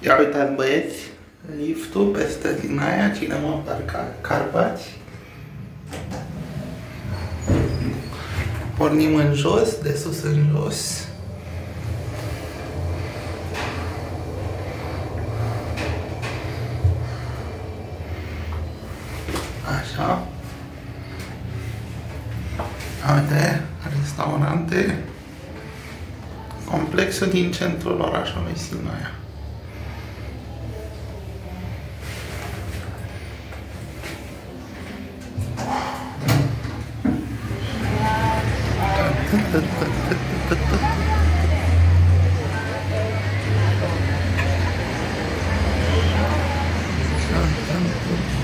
Ia uitați băieți, liftul pe stăzina aia, cine mă parca Carpați. Pornim în jos, de sus în jos. Așa. Uite, restaurante. Complexul din centrul orașului Sinaia. Thank you.